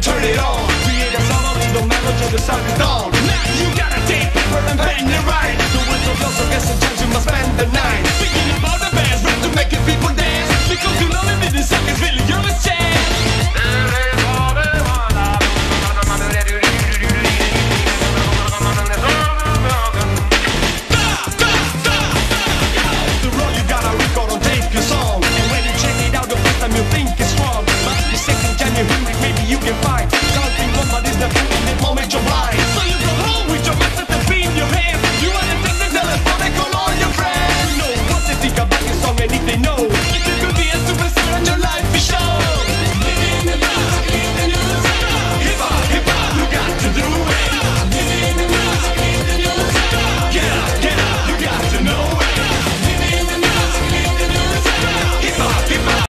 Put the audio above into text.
to turn it on. Create a summer Don't melody just the sun is dawn. Now you gotta take paper and pen.